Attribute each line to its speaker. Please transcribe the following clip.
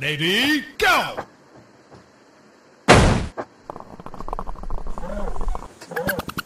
Speaker 1: Lady, go!